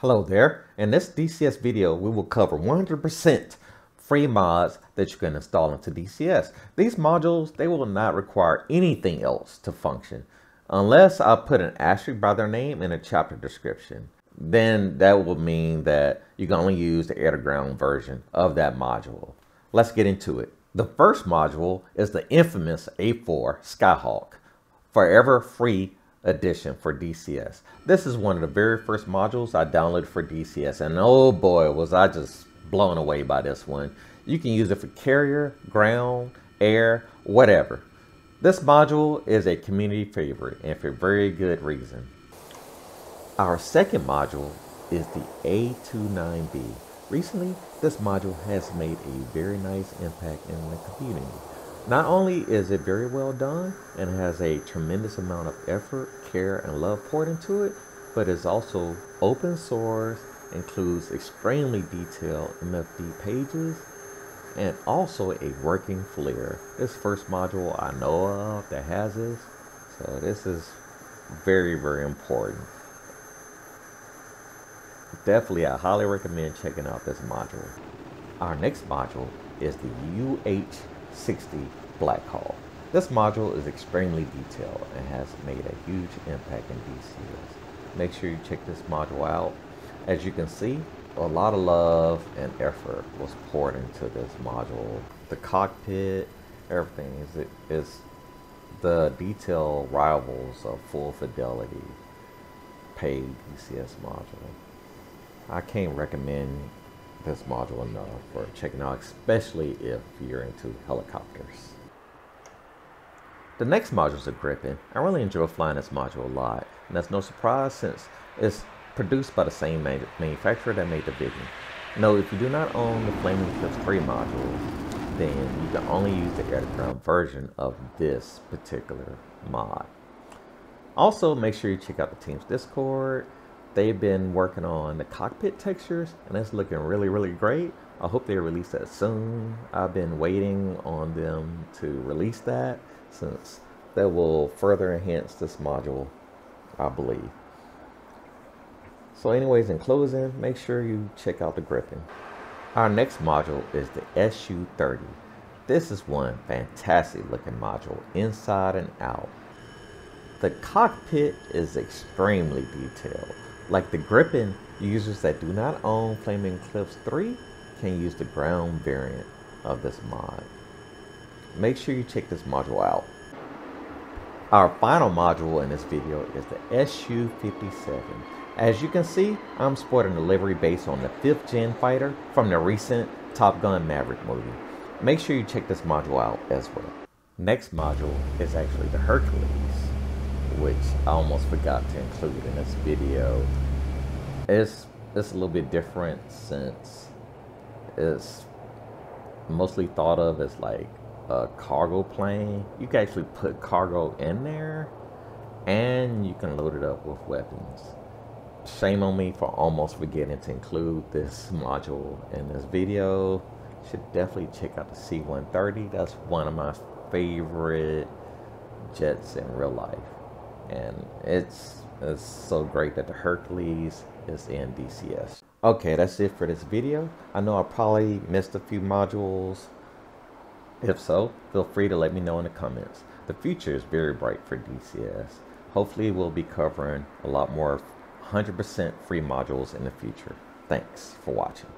Hello there. In this DCS video, we will cover 100% free mods that you can install into DCS. These modules, they will not require anything else to function unless I put an asterisk by their name in a chapter description. Then that will mean that you can only use the air to ground version of that module. Let's get into it. The first module is the infamous A4 Skyhawk, forever free edition for DCS. This is one of the very first modules I downloaded for DCS and oh boy was I just blown away by this one. You can use it for carrier, ground, air, whatever. This module is a community favorite and for very good reason. Our second module is the A29B. Recently, this module has made a very nice impact in the community. Not only is it very well done and has a tremendous amount of effort, care, and love poured into it, but is also open source, includes extremely detailed MFD pages, and also a working FLIR. This first module I know of that has this, so this is very, very important. Definitely, I highly recommend checking out this module. Our next module is the UH 60 Blackhawk. This module is extremely detailed and has made a huge impact in DCS. Make sure you check this module out. As you can see, a lot of love and effort was poured into this module. The cockpit, everything is, is the detail rivals of full fidelity paid DCS module. I can't recommend this module enough for checking out, especially if you're into helicopters. The next module is a Gripen. I really enjoy flying this module a lot, and that's no surprise since it's produced by the same manufacturer that made the Viggen. Note, if you do not own the Flaming Cliffs 3 module, then you can only use the air-to-ground version of this particular mod. Also, make sure you check out the team's Discord they've been working on the cockpit textures and it's looking really really great. I hope they release that soon. I've been waiting on them to release that since that will further enhance this module i believe. So anyways in closing make sure you check out the gripen our next module is the su30 this is one fantastic looking module inside and out. The cockpit is extremely detailed like the Gripen, users that do not own Flaming Cliffs 3 can use the ground variant of this mod. Make sure you check this module out. Our final module in this video is the SU-57. As you can see, I'm sporting the livery based on the 5th gen fighter from the recent Top Gun Maverick movie. Make sure you check this module out as well. Next module is actually the Hercules which I almost forgot to include in this video. It's, it's a little bit different since it's mostly thought of as like a cargo plane. You can actually put cargo in there and you can load it up with weapons. Shame on me for almost forgetting to include this module in this video. Should definitely check out the C-130. That's one of my favorite jets in real life and it's it's so great that the Hercules is in DCS. Okay, that's it for this video. I know I probably missed a few modules. If so, feel free to let me know in the comments. The future is very bright for DCS. Hopefully we'll be covering a lot more 100% free modules in the future. Thanks for watching.